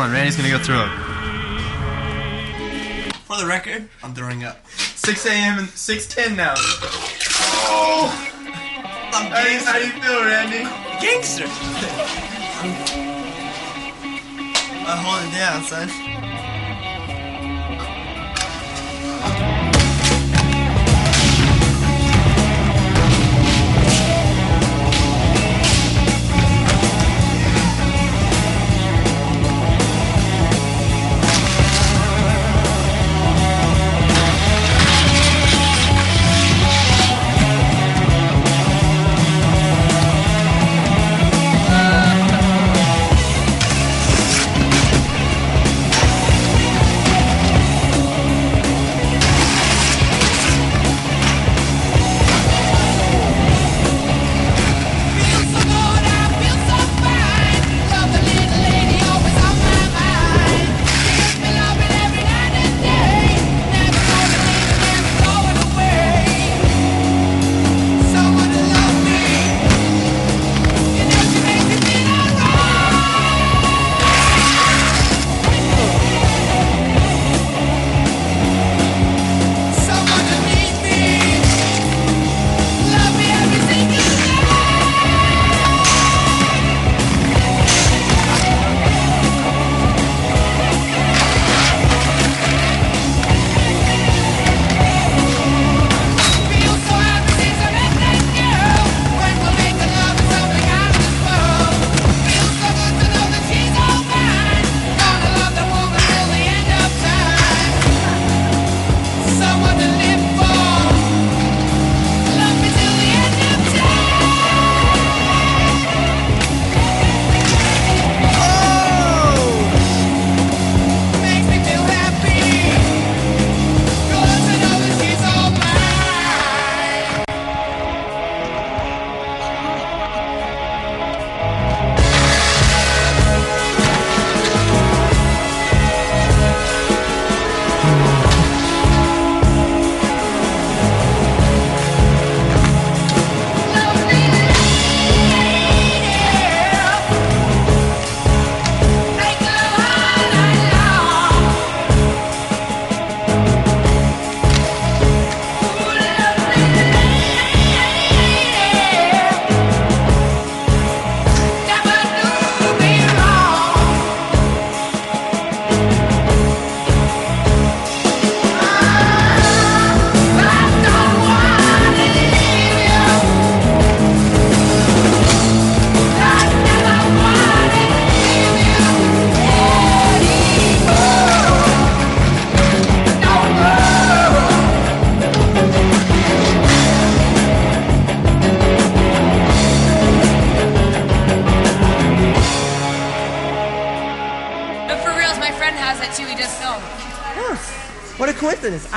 on, Randy's gonna go through it. For the record, I'm throwing up. 6 a.m. and 6:10 now. Oh! I'm How do you, how do you feel, Randy? gangster. I'm holding down, son.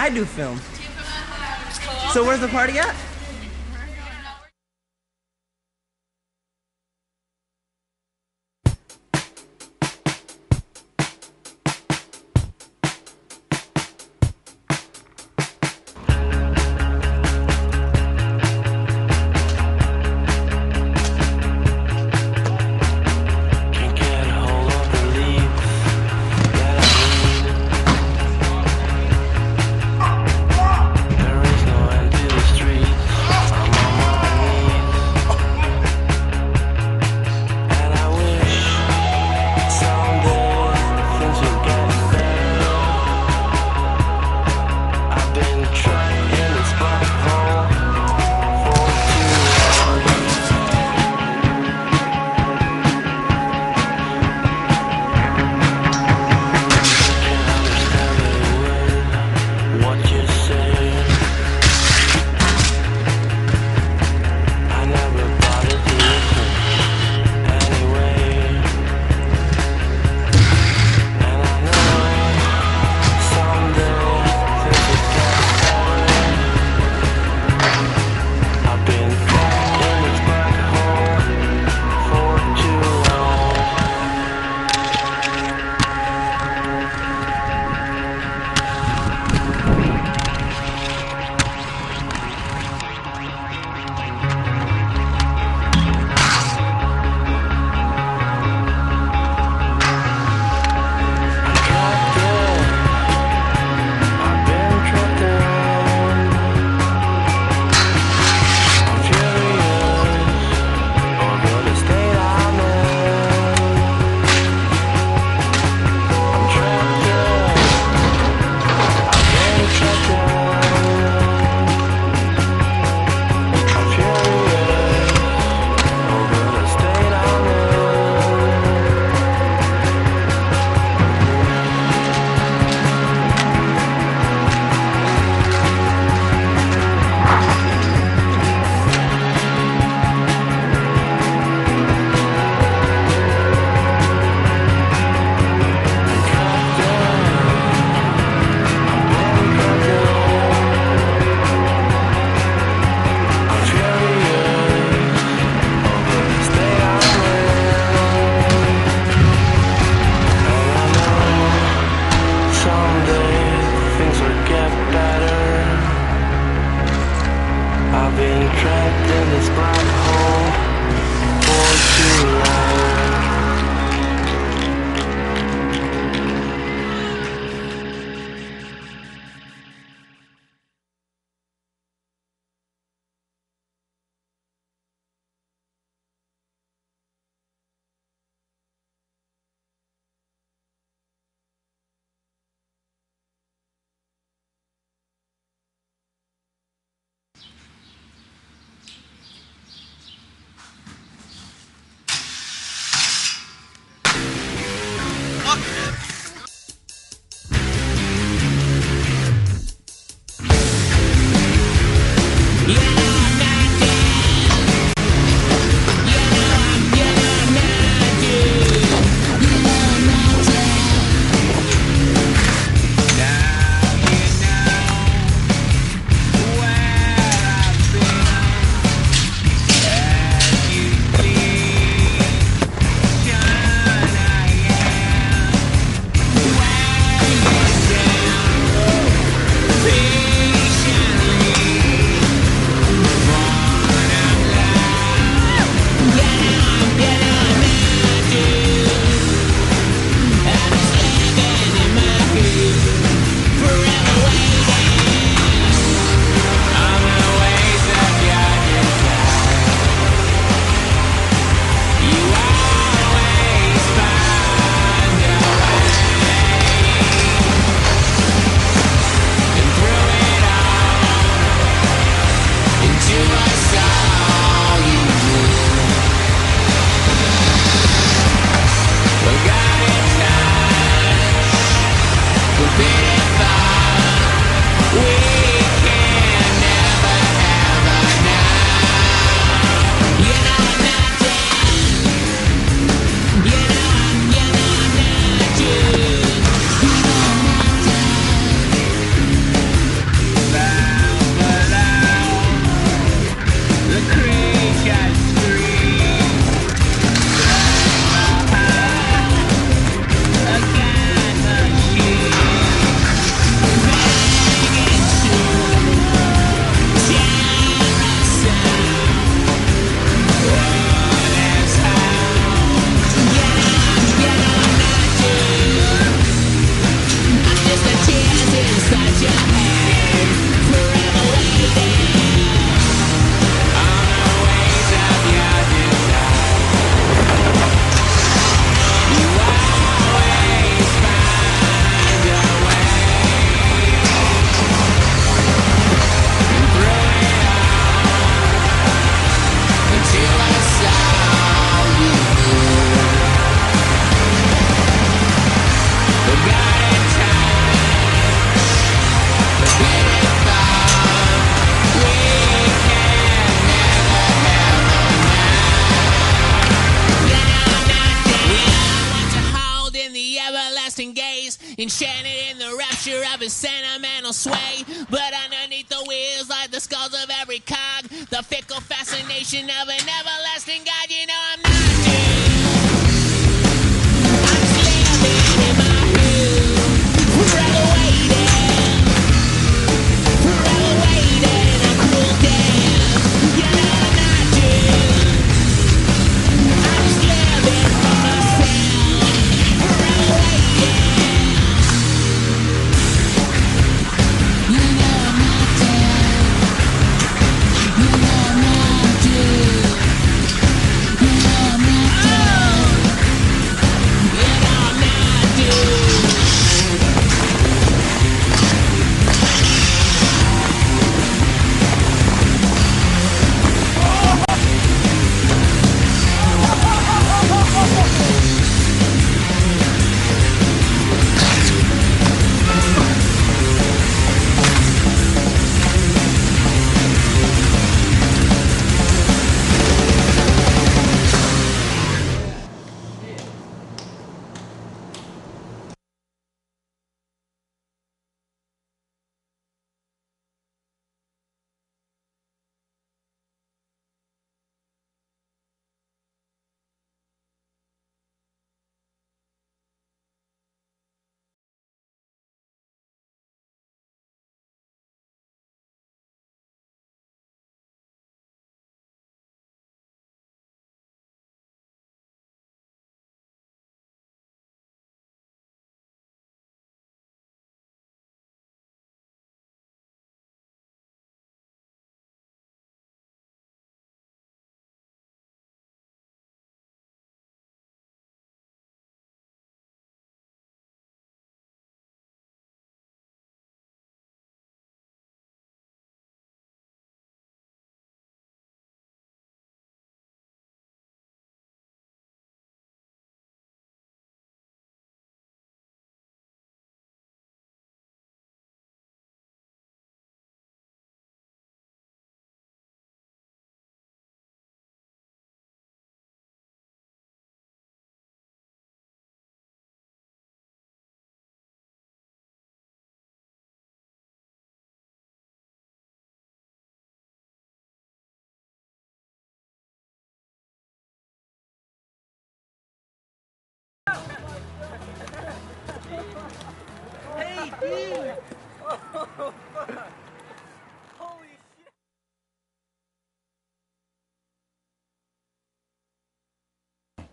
I do film. So where's the party at?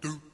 Got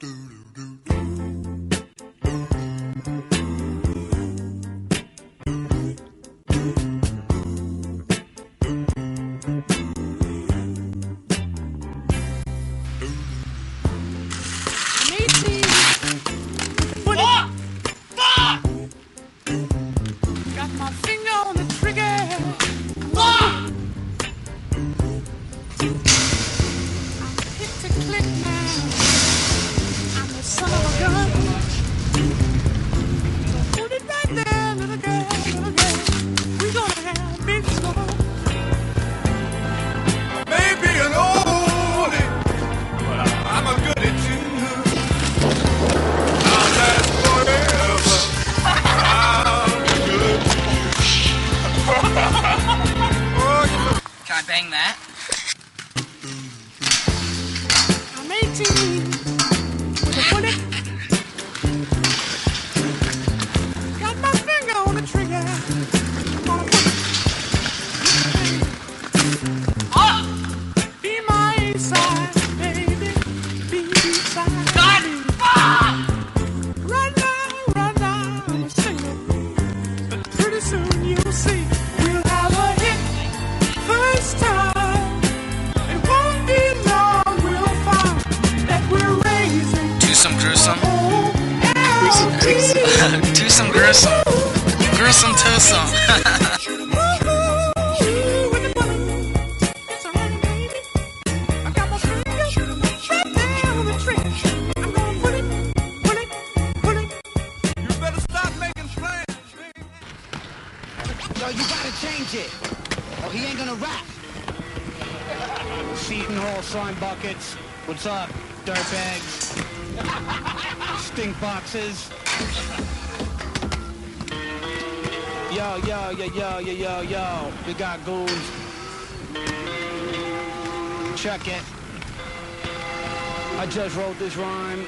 shit. Or he ain't gonna rap. Seton Hall slime buckets. What's up, dirt bags? Stink boxes. Yo, yo, yo, yo, yo, yo, yo. We got goons. Check it. I just wrote this rhyme.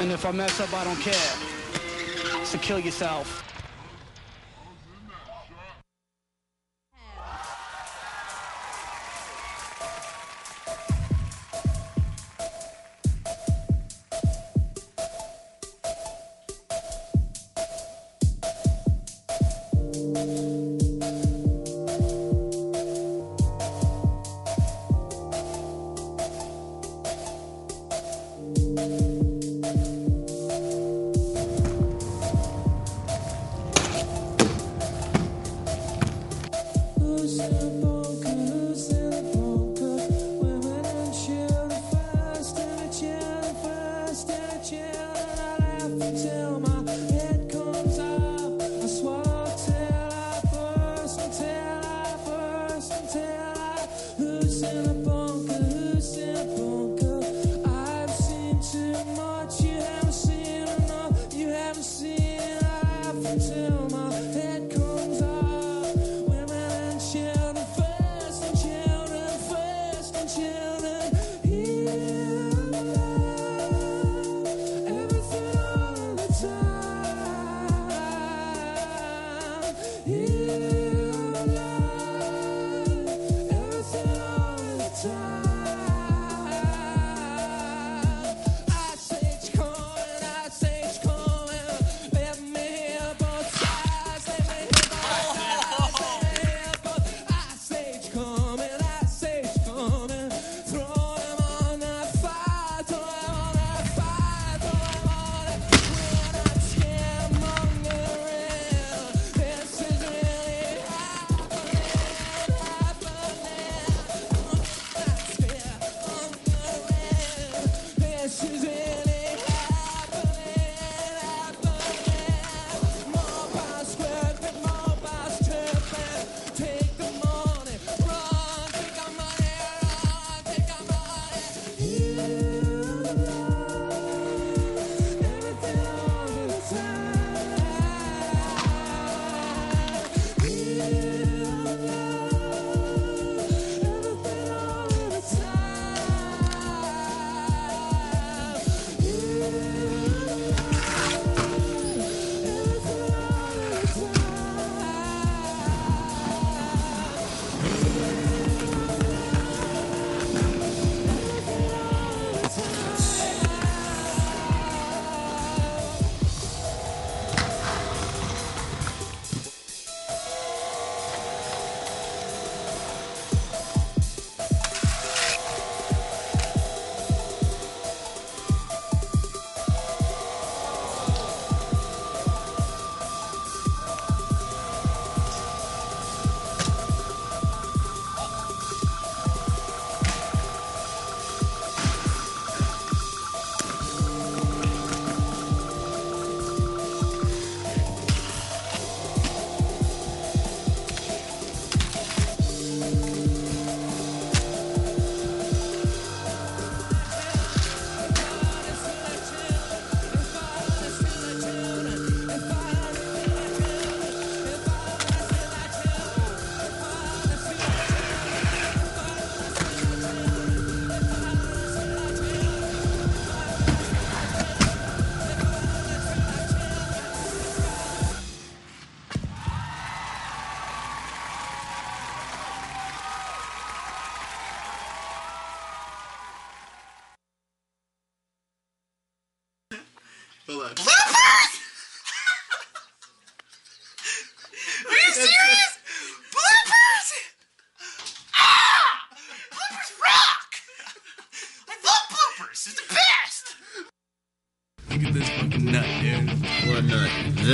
And if I mess up, I don't care. So kill yourself.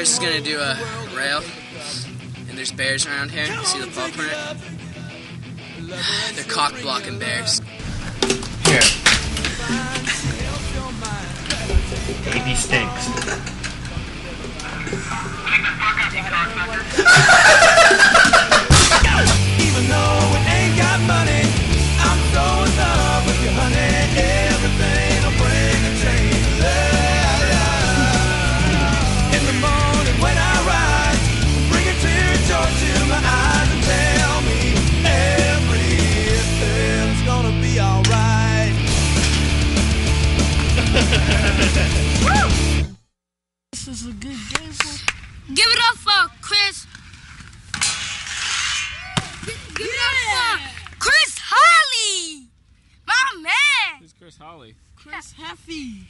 gonna do a rail, and there's bears around here. See the paw print? They're cock blocking bears. Here. Baby stinks. Give it up for Chris. Give it up for Chris Holly. My man. Who's Chris Holly? Chris Haffey.